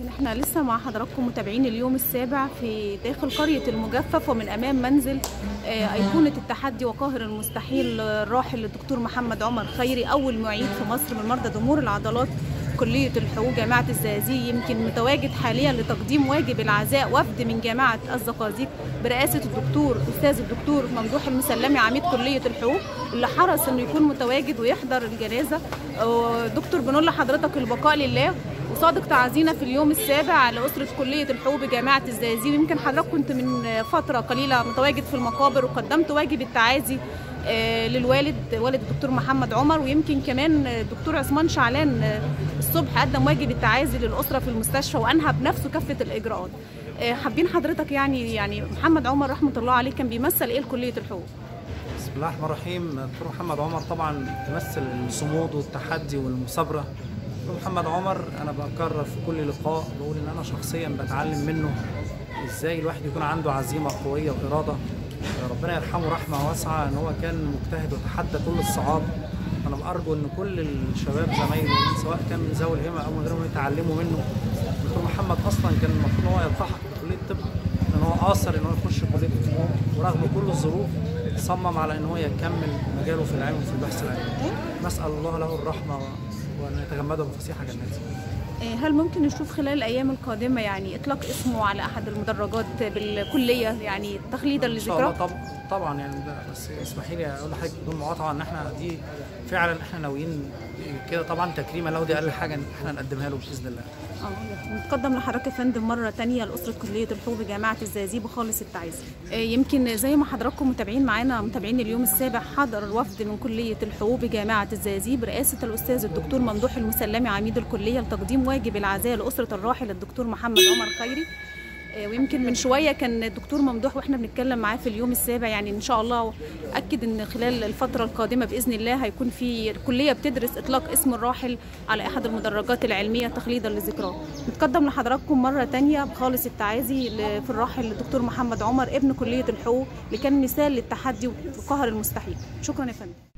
يمكن إحنا لسه مع حضراتكم متابعين اليوم السابع في داخل قرية المجفف ومن أمام منزل آه، أيقونة التحدي وقاهر المستحيل آه، الراحل الدكتور محمد عمر خيري أول معيد في مصر من مرضى ضمور العضلات كلية الحقوق جامعة الزقازيق يمكن متواجد حاليا لتقديم واجب العزاء وفد من جامعة الزقازيق برئاسة الدكتور أستاذ الدكتور ممدوح المسلمي عميد كلية الحقوق اللي حرص إنه يكون متواجد ويحضر الجنازة. آه، دكتور بنقول لحضرتك البقاء لله. وصادق تعزينا في اليوم السابع لأسرة كلية الحقوق بجامعة الزقازيق. يمكن حضرتك كنت من فترة قليلة متواجد في المقابر وقدمت واجب التعازي آه، للوالد والد الدكتور محمد عمر. ويمكن كمان الدكتور عثمان شعلان آه، الصبح قدم واجب التعازي للأسرة في المستشفى وأنهى بنفسه كافة الإجراءات. آه، حابين حضرتك يعني يعني محمد عمر رحمة الله عليه كان بيمثل إيه لكلية الحقوق؟ بسم الله الرحمن الرحيم. دكتور محمد عمر طبعا يمثل الصمود والتحدي والمثابرة. محمد عمر أنا بكرر في كل لقاء بقول إن أنا شخصيا بتعلم منه إزاي الواحد يكون عنده عزيمة قوية وإرادة. ربنا يرحمه رحمة واسعة إن هو كان مجتهد وتحدى كل الصعاب. أنا بأرجو إن كل الشباب زمايله سواء كان من ذوي الهمه أو من غيرهم يتعلموا منه. دكتور محمد أصلا كان المفروض إن هو يلتحق بكلية الطب إن هو اثر إن هو يخش كلية الطب ورغم كل الظروف صمم على إن هو يكمل مجاله في العلم وفي البحث العلمي. نسأل الله له الرحمة وأن يتغمده بفسيح جناته آه، هل ممكن نشوف خلال الأيام القادمة يعني إطلاق اسمه على أحد المدرجات بالكلية يعني تخليدا إن شاء الله لذكراه؟ طب طبعا يعني بس اسمحي لي أقول لحضرتك بدون مقاطعة إن إحنا دي فعلا إحنا ناويين كده. طبعا تكريما له دي أقل حاجة إن إحنا نقدمها له بإذن الله. آه نتقدم لحضرتك يا فندم مرة تانية لأسرة كلية الحقوق بجامعه الزقازيق بخالص التعازي آه، يمكن زي ما حضراتكم متابعين معانا متابعين اليوم السابع حضر وفد من كلية الحقوق بجامعه الزقازيق برئاسة الأستاذ الدكتور ممدوح المسلمي عميد الكلية لتقديم واجب العزاء لأسرة الراحل الدكتور محمد عمر خيري. آه، ويمكن من شوية كان الدكتور ممدوح وإحنا بنتكلم معاه في اليوم السابع يعني إن شاء الله اكد إن خلال الفترة القادمة بإذن الله هيكون في الكليه بتدرس إطلاق اسم الراحل على أحد المدرجات العلمية تخليدا لذكراه نتقدم لحضراتكم مرة تانية بخالص التعازي في الراحل الدكتور محمد عمر ابن كلية الحقوق اللي كان مثال للتحدي وقهر المستحيل. شكرا يا فندم.